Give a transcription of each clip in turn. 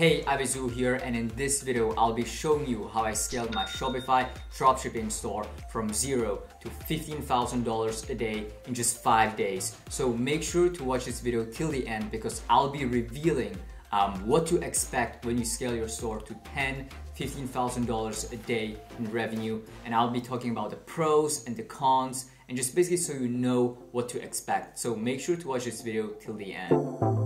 Hey, Ivy Zhu here and in this video I'll be showing you how I scaled my Shopify dropshipping store from zero to $15,000 a day in just five days. So make sure to watch this video till the end because I'll be revealing um, what to expect when you scale your store to 10 $15,000 a day in revenue and I'll be talking about the pros and the cons and just basically so you know what to expect. So make sure to watch this video till the end.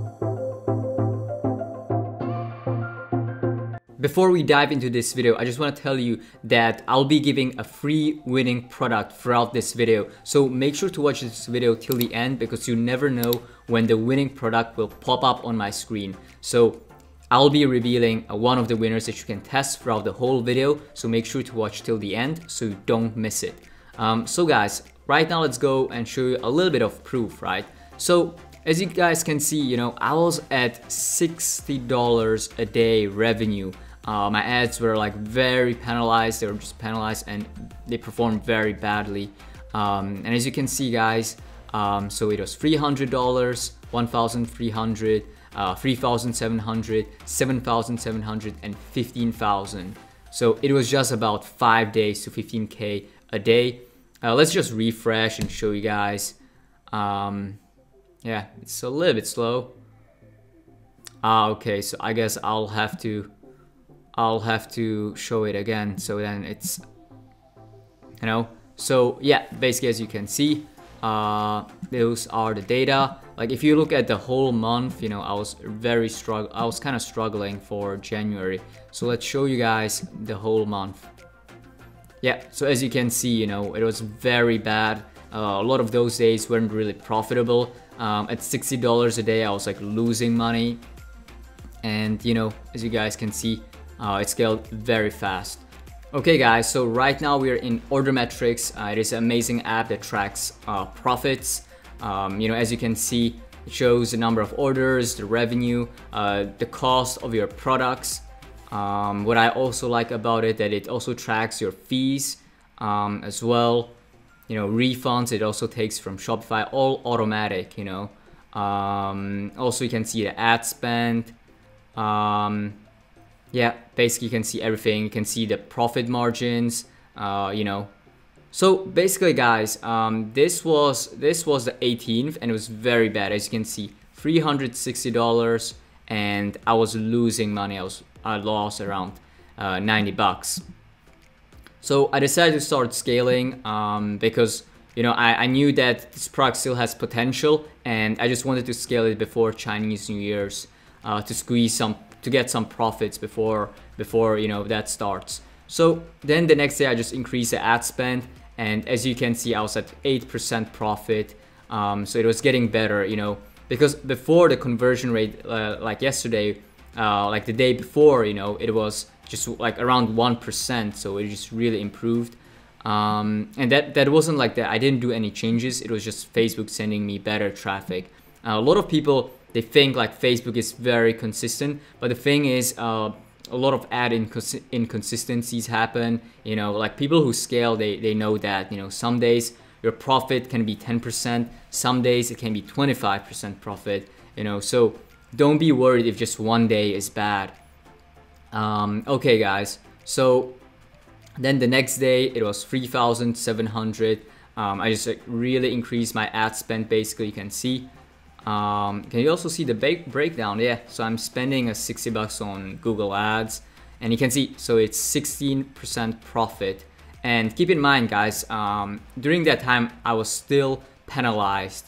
Before we dive into this video, I just want to tell you that I'll be giving a free winning product throughout this video. So make sure to watch this video till the end because you never know when the winning product will pop up on my screen. So I'll be revealing uh, one of the winners that you can test throughout the whole video. So make sure to watch till the end so you don't miss it. Um, so guys, right now let's go and show you a little bit of proof, right? So as you guys can see, you know, I was at $60 a day revenue uh, my ads were like very penalized. They were just penalized and they performed very badly. Um, and as you can see, guys, um, so it was $300, 1,300, uh, 3,700, 7,700, and 15,000. So it was just about five days to 15K a day. Uh, let's just refresh and show you guys. Um, yeah, it's a little bit slow. Ah, okay, so I guess I'll have to I'll have to show it again so then it's you know? So yeah basically as you can see uh, those are the data. Like if you look at the whole month you know I was very struggle I was kind of struggling for January. So let's show you guys the whole month. Yeah so as you can see you know it was very bad. Uh, a lot of those days weren't really profitable. Um, at $60 a day I was like losing money. And you know as you guys can see uh, it scaled very fast. Okay guys, so right now we are in Order Metrics. Uh, it is an amazing app that tracks uh, profits. Um, you know, as you can see, it shows the number of orders, the revenue, uh, the cost of your products. Um, what I also like about it that it also tracks your fees um, as well. You know, refunds it also takes from Shopify, all automatic. You know, um, also you can see the ad spend. Um, yeah, basically you can see everything. You can see the profit margins, uh, you know. So basically, guys, um, this was this was the 18th, and it was very bad. As you can see, $360, and I was losing money. I was I lost around uh, 90 bucks. So I decided to start scaling um, because you know I, I knew that this product still has potential, and I just wanted to scale it before Chinese New Year's uh, to squeeze some to get some profits before before you know that starts. So then the next day I just increase the ad spend and as you can see I was at 8% profit. Um, so it was getting better, you know, because before the conversion rate uh, like yesterday, uh, like the day before, you know, it was just like around 1%. So it just really improved. Um, and that, that wasn't like that. I didn't do any changes. It was just Facebook sending me better traffic. Uh, a lot of people they think like Facebook is very consistent, but the thing is, uh, a lot of ad incons- inconsistencies happen. You know, like people who scale, they they know that. You know, some days your profit can be 10%, some days it can be 25% profit. You know, so don't be worried if just one day is bad. Um, okay, guys. So then the next day it was 3,700. Um, I just like, really increased my ad spend. Basically, you can see um, can you also see the breakdown? Yeah, so I'm spending a 60 bucks on Google Ads and you can see, so it's 16% profit. And keep in mind guys, um, during that time I was still penalized.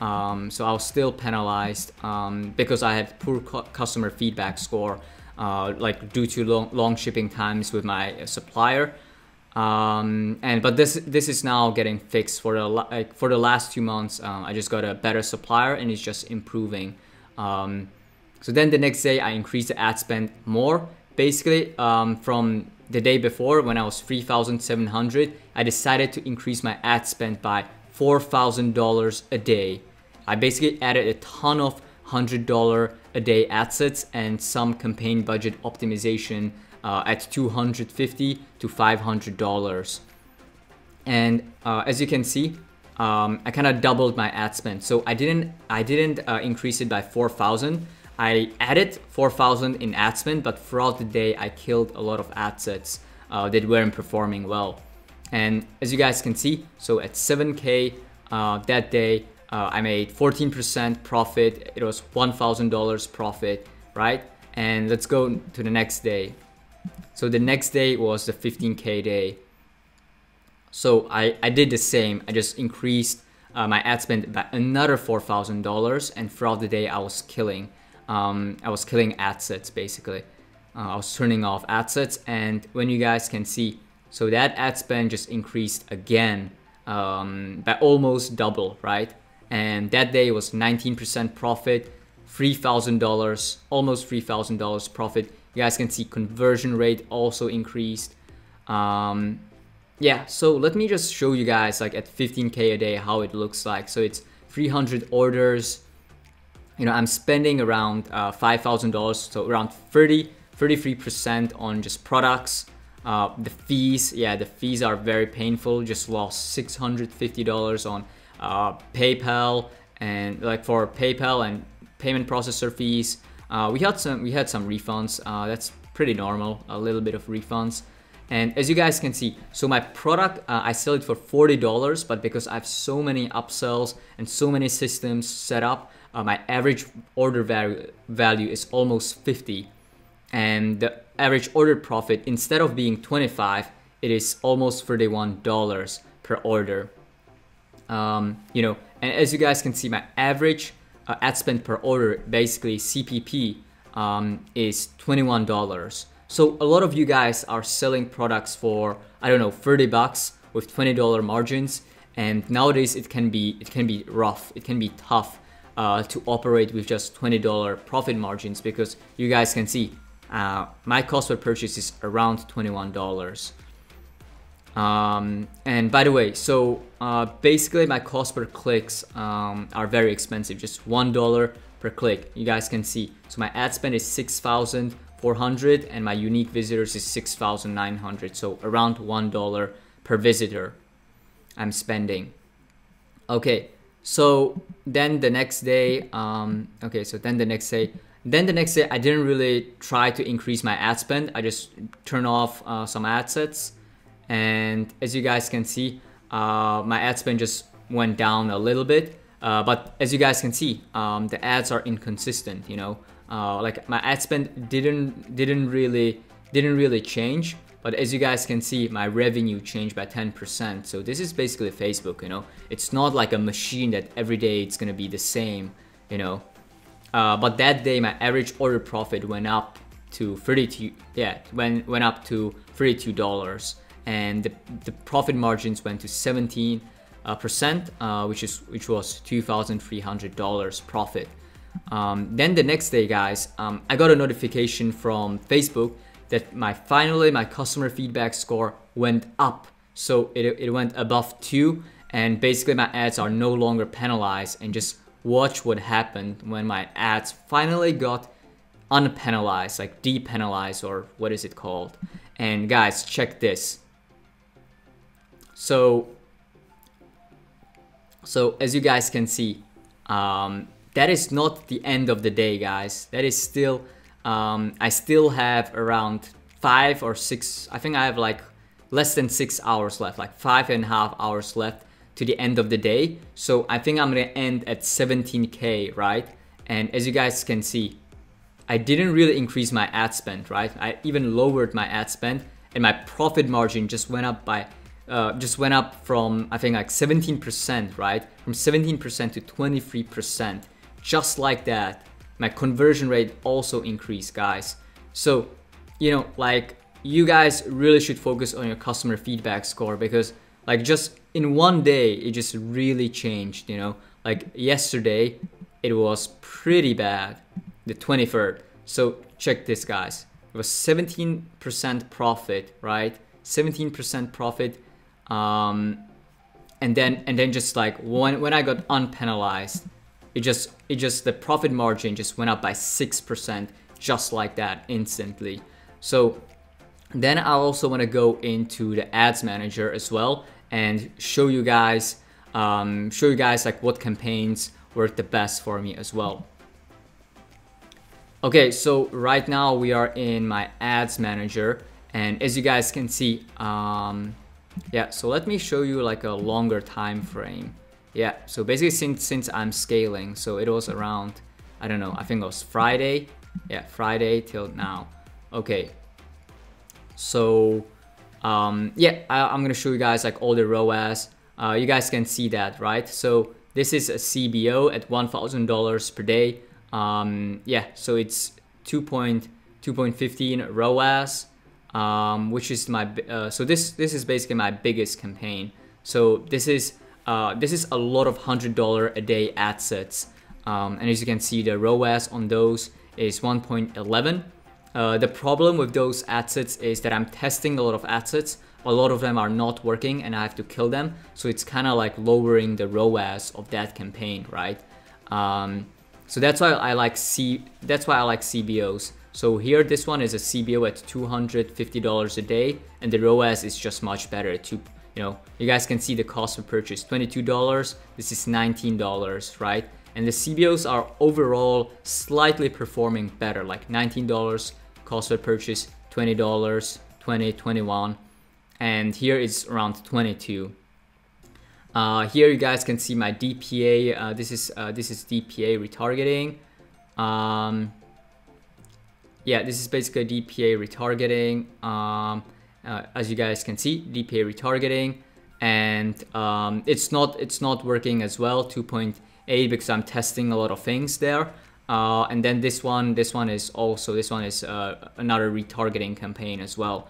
Um, so I was still penalized um, because I had poor customer feedback score, uh, like due to long, long shipping times with my supplier. Um, and but this this is now getting fixed for the like for the last two months. Um, I just got a better supplier and it's just improving. Um, so then the next day I increased the ad spend more. Basically, um, from the day before when I was three thousand seven hundred, I decided to increase my ad spend by four thousand dollars a day. I basically added a ton of hundred dollar a day ad sets and some campaign budget optimization uh, at 250 to 500 dollars and uh, as you can see um, I kind of doubled my ad spend so I didn't I didn't uh, increase it by 4,000 I added 4,000 in ad spend, but throughout the day, I killed a lot of ad sets uh, that weren't performing well. And as you guys can see, so at 7K uh, that day, uh, I made 14% profit. It was $1,000 profit, right? And let's go to the next day. So the next day was the 15K day. So I, I did the same. I just increased uh, my ad spend by another $4,000 and throughout the day I was killing. Um, I was killing ad sets basically. Uh, I was turning off ad sets and when you guys can see, so that ad spend just increased again um, by almost double, right? And that day was 19% profit, $3,000, almost $3,000 profit. You guys can see conversion rate also increased. Um, yeah, so let me just show you guys like at 15K a day how it looks like. So it's 300 orders. You know, I'm spending around uh, $5,000, so around 30, 33% on just products. Uh, the fees, yeah, the fees are very painful. Just lost $650 on uh, PayPal and like for PayPal and payment processor fees. Uh, we had some we had some refunds. Uh, that's pretty normal. A little bit of refunds. And as you guys can see, so my product, uh, I sell it for $40, but because I have so many upsells and so many systems set up, uh, my average order value, value is almost 50. And the average order profit, instead of being 25, it is almost $31 per order. Um, you know, and as you guys can see, my average uh, ad spend per order, basically CPP, um, is $21. So a lot of you guys are selling products for I don't know 30 bucks with $20 margins, and nowadays it can be it can be rough, it can be tough uh, to operate with just $20 profit margins because you guys can see uh, my cost per purchase is around $21. Um, and by the way, so uh, basically my cost per clicks um, are very expensive, just $1 per click. You guys can see. So my ad spend is 6,400 and my unique visitors is 6,900. So around $1 per visitor I'm spending. Okay, so then the next day, um, okay, so then the next day, then the next day I didn't really try to increase my ad spend. I just turn off uh, some ad sets. And as you guys can see, uh, my ad spend just went down a little bit. Uh, but as you guys can see, um, the ads are inconsistent, you know? Uh, like my ad spend didn't didn't really didn't really change. But as you guys can see my revenue changed by 10% so this is basically Facebook you know? It's not like a machine that every day it's gonna be the same you know? Uh, but that day my average order profit went up to 32 yeah went went up to 32 dollars and the, the profit margins went to 17 uh, percent uh, which is which was $2,300 profit um, then the next day, guys, um, I got a notification from Facebook that my finally my customer feedback score went up. So it, it went above two, and basically my ads are no longer penalized. And just watch what happened when my ads finally got unpenalized, like depenalized, or what is it called? And guys, check this. So, so as you guys can see, um, that is not the end of the day, guys. That is still, um, I still have around five or six, I think I have like less than six hours left, like five and a half hours left to the end of the day. So I think I'm gonna end at 17K, right? And as you guys can see, I didn't really increase my ad spend, right? I even lowered my ad spend and my profit margin just went up by uh, just went up from I think like 17%, right? From 17% to 23% just like that, my conversion rate also increased, guys. So, you know, like you guys really should focus on your customer feedback score because like just in one day, it just really changed, you know. Like yesterday, it was pretty bad, the 23rd. So check this, guys. It was 17% profit, right? 17% profit. Um, and then and then just like when when I got unpenalized, it just it just the profit margin just went up by 6% just like that instantly. So then I also want to go into the ads manager as well and show you guys um, show you guys like what campaigns work the best for me as well. Okay, so right now we are in my ads manager and as you guys can see, um, yeah, so let me show you like a longer time frame. Yeah, so basically since, since I'm scaling, so it was around, I don't know, I think it was Friday. Yeah, Friday till now. Okay, so um, yeah, I, am gonna show you guys like all the ROAS. Uh, you guys can see that, right? So this is a CBO at $1,000 per day. Um, yeah, so it's 2.2.15 ROAS, um, which is my uh, so this this is basically my biggest campaign. So this is uh, this is a lot of hundred dollar a day ad sets, um, and as you can see, the ROAS on those is 1.11. Uh, the problem with those ad sets is that I'm testing a lot of ad sets. A lot of them are not working, and I have to kill them. So it's kind of like lowering the ROAS of that campaign, right? Um, so that's why I like C. That's why I like CBOs. So here, this one is a CBO at $250 a day, and the ROAS is just much better. To you know, you guys can see the cost of purchase $22. This is $19, right? And the CBOs are overall slightly performing better, like $19 cost of purchase, $20, 20, 21, and here it's around 22. Uh, here you guys can see my DPA. Uh, this is uh, this is DPA retargeting. Um, yeah, this is basically DPA retargeting. Um, uh, as you guys can see, DPA retargeting, and um, it's not it's not working as well 2.8 because I'm testing a lot of things there. Uh, and then this one, this one is also this one is uh, another retargeting campaign as well.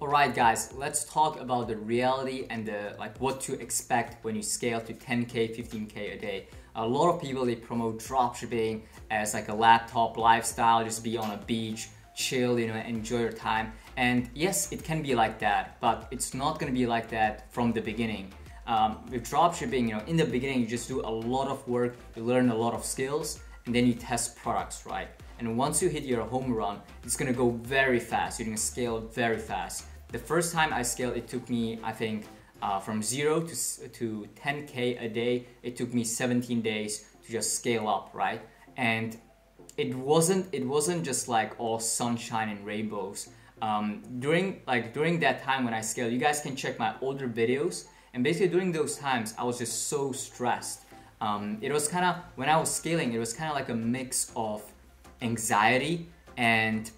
Alright guys, let's talk about the reality and the like what to expect when you scale to 10k, 15k a day. A lot of people they promote dropshipping as like a laptop lifestyle, just be on a beach, chill, you know, enjoy your time. And yes, it can be like that, but it's not gonna be like that from the beginning. Um, with dropshipping, you know, in the beginning you just do a lot of work, you learn a lot of skills, and then you test products, right? And once you hit your home run, it's gonna go very fast. You're gonna scale very fast. The first time I scaled, it took me, I think, uh, from zero to, to 10K a day, it took me 17 days to just scale up, right? And it wasn't, it wasn't just like all sunshine and rainbows. Um, during like during that time when I scaled, you guys can check my older videos. And basically during those times, I was just so stressed. Um, it was kind of when I was scaling, it was kind of like a mix of anxiety and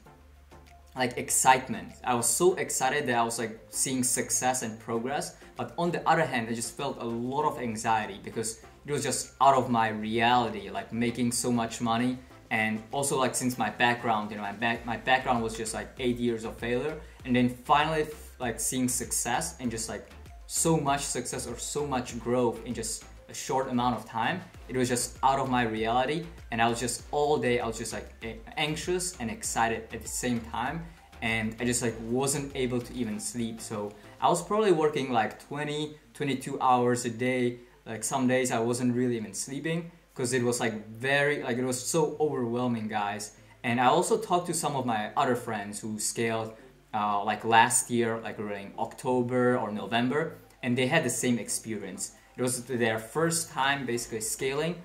like excitement. I was so excited that I was like seeing success and progress. But on the other hand, I just felt a lot of anxiety because it was just out of my reality, like making so much money. And also like since my background, you know, my back my background was just like eight years of failure, and then finally like seeing success and just like so much success or so much growth in just a short amount of time. It was just out of my reality and I was just all day, I was just like anxious and excited at the same time and I just like wasn't able to even sleep. So I was probably working like 20, 22 hours a day. Like some days I wasn't really even sleeping because it was like very, like it was so overwhelming guys. And I also talked to some of my other friends who scaled uh, like last year, like around October or November, and they had the same experience it was their first time basically scaling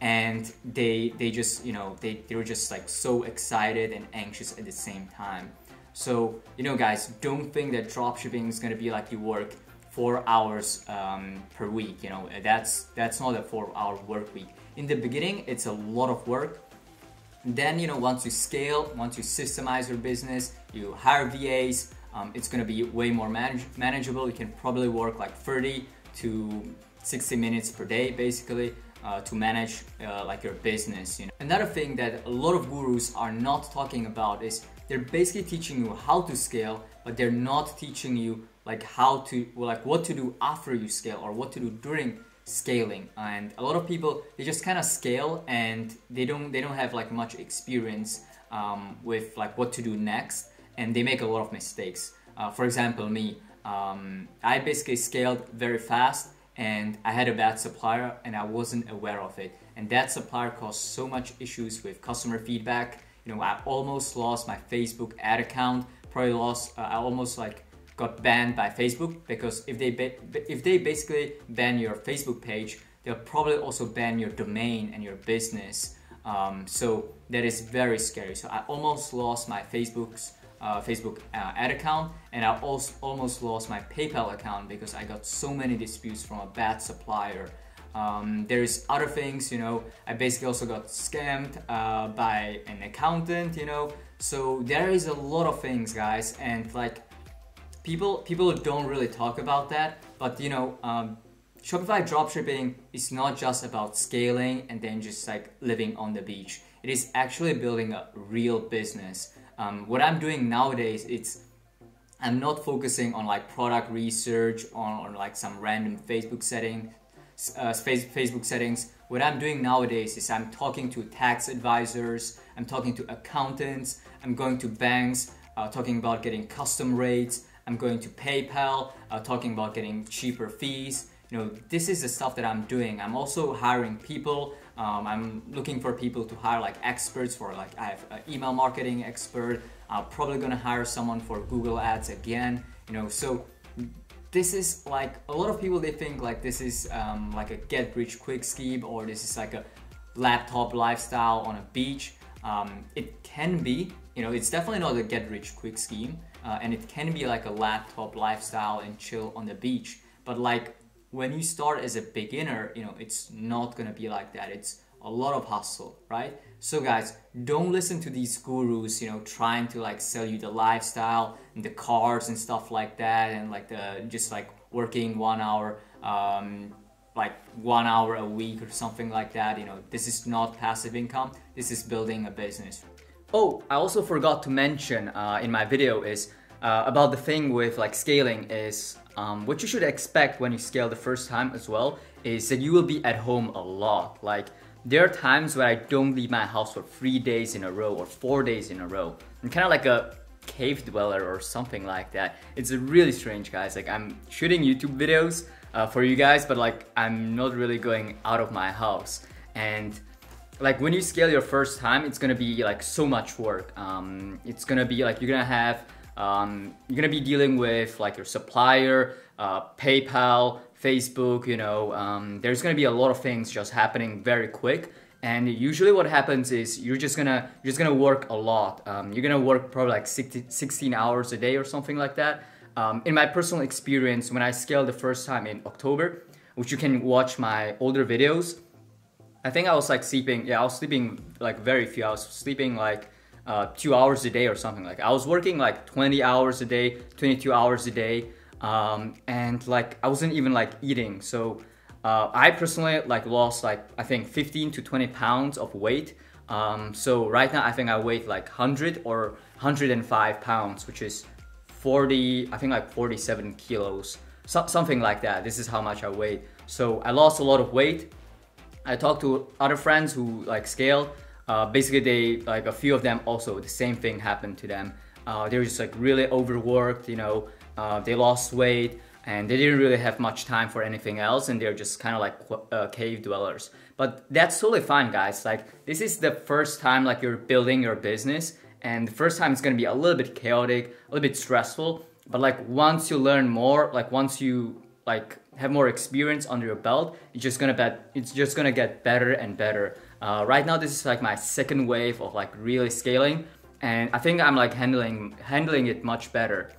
and they they just you know they, they were just like so excited and anxious at the same time so you know guys don't think that dropshipping is going to be like you work four hours um, per week you know? That's that's not a four hour work week. In the beginning it's a lot of work. Then you know once you scale once you systemize your business you hire vas um, it's going to be way more manage manageable. You can probably work like 30 to 60 minutes per day basically uh, to manage uh, like your business you know? Another thing that a lot of gurus are not talking about is they're basically teaching you how to scale but they're not teaching you like how to like what to do after you scale or what to do during scaling and a lot of people they just kind of scale and they don't they don't have like much experience um, with like what to do next and they make a lot of mistakes uh, for example me um, I basically scaled very fast and I had a bad supplier and I wasn't aware of it. And that supplier caused so much issues with customer feedback. Know, I almost lost my Facebook ad account. Probably lost. Uh, I almost like got banned by Facebook because if they if they basically ban your Facebook page, they'll probably also ban your domain and your business. Um, so that is very scary. So I almost lost my Facebook's uh, Facebook uh, ad account, and I also almost lost my PayPal account because I got so many disputes from a bad supplier. Um, there's other things, you know. I basically also got scammed uh, by an accountant, you know. So there is a lot of things, guys, and like people people don't really talk about that. But you know, um, Shopify dropshipping is not just about scaling and then just like living on the beach. It is actually building a real business. Um, what I'm doing nowadays, it's I'm not focusing on like product research on, on like some random Facebook setting, uh, Facebook settings. What I'm doing nowadays is I'm talking to tax advisors, I'm talking to accountants, I'm going to banks, uh, talking about getting custom rates. I'm going to PayPal, uh, talking about getting cheaper fees. You know, this is the stuff that I'm doing. I'm also hiring people. Um, I'm looking for people to hire like experts for like I have an email marketing expert. I'm probably gonna hire someone for Google Ads again. You know, so this is like a lot of people they think like this is um, like a get rich quick scheme or this is like a laptop lifestyle on a beach. Um, it can be, you know, it's definitely not a get rich quick scheme, uh, and it can be like a laptop lifestyle and chill on the beach. But like when you start as a beginner, you know, it's not gonna be like that. It's a lot of hustle, right? So guys, don't listen to these gurus, you know, trying to like sell you the lifestyle and the cars and stuff like that, and like the just like working one hour, um, like one hour a week or something like that. You know, this is not passive income. This is building a business. Oh, I also forgot to mention uh, in my video is uh, about the thing with like scaling is um, what you should expect when you scale the first time as well is that you will be at home a lot. Like there are times where I don't leave my house for three days in a row or four days in a row. I'm kind of like a cave dweller or something like that. It's really strange, guys. Like I'm shooting YouTube videos uh, for you guys, but like I'm not really going out of my house. And like when you scale your first time, it's gonna be like so much work. Um, it's gonna be like you're gonna have um, you're gonna be dealing with like your supplier, uh, PayPal, Facebook. You know, um, there's gonna be a lot of things just happening very quick. And usually, what happens is you're just gonna you're just gonna work a lot. Um, you're gonna work probably like 60, 16 hours a day or something like that. Um, in my personal experience, when I scaled the first time in October, which you can watch my older videos, I think I was like sleeping. Yeah, I was sleeping like very few. I was sleeping like uh, two hours a day or something like I was working like 20 hours a day 22 hours a day um, and like I wasn't even like eating. So uh, I personally like lost like I think 15 to 20 pounds of weight. Um, so right now I think I weigh like 100 or 105 pounds which is 40 I think like 47 kilos. So, something like that. This is how much I weigh. So I lost a lot of weight. I talked to other friends who like scaled uh, basically they like a few of them also the same thing happened to them. Uh, they were just like really overworked you know uh, they lost weight and they didn't really have much time for anything else and they're just kind of like uh, cave dwellers. But that's totally fine guys. Like this is the first time like you're building your business and the first time it's going to be a little bit chaotic a little bit stressful. But like once you learn more like once you like have more experience under your belt it's just gonna bet it's just gonna get better and better. Uh, right now, this is like my second wave of like really scaling, and I think I'm like handling handling it much better.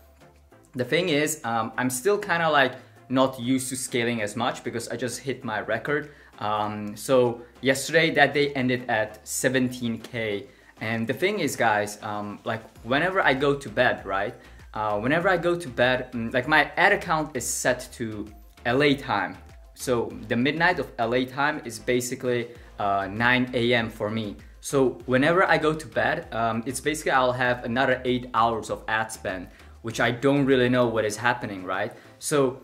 The thing is, um, I'm still kind of like not used to scaling as much because I just hit my record. Um, so yesterday, that day ended at 17k. And the thing is, guys, um, like whenever I go to bed, right? Uh, whenever I go to bed, mm, like my ad account is set to LA time. So the midnight of LA time is basically uh, 9 a.m. for me. So whenever I go to bed, um, it's basically I'll have another eight hours of ad spend, which I don't really know what is happening, right? So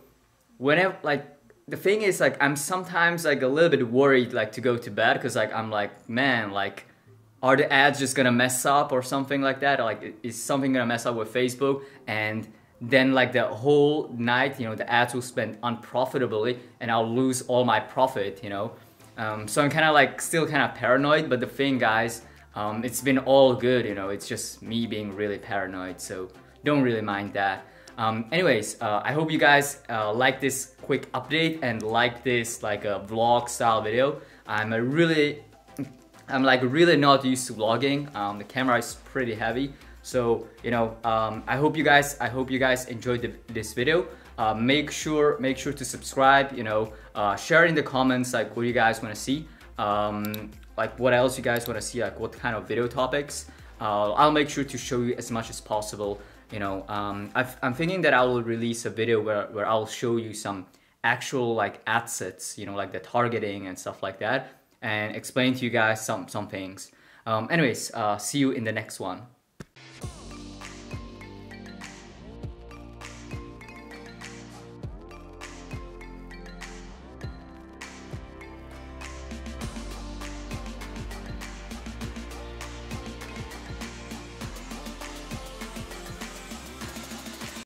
whenever like the thing is like I'm sometimes like a little bit worried like to go to bed because like I'm like man like are the ads just gonna mess up or something like that? Like is something gonna mess up with Facebook and then like the whole night you know the ads will spend unprofitably and I'll lose all my profit you know um, so I'm kind of like still kind of paranoid, but the thing, guys, um, it's been all good. You know, it's just me being really paranoid. So don't really mind that. Um, anyways, uh, I hope you guys uh, like this quick update and like this like a vlog style video. I'm a really I'm like really not used to vlogging. Um, the camera is pretty heavy. So, you know, um, I hope you guys, I hope you guys enjoyed the, this video. Uh, make sure, make sure to subscribe, you know, uh, share in the comments, like what you guys want to see. Um, like what else you guys want to see, like what kind of video topics. Uh, I'll make sure to show you as much as possible. You know, um, i am thinking that I will release a video where, where I'll show you some actual like ad sets, you know, like the targeting and stuff like that and explain to you guys some, some things. Um, anyways, uh, see you in the next one.